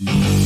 you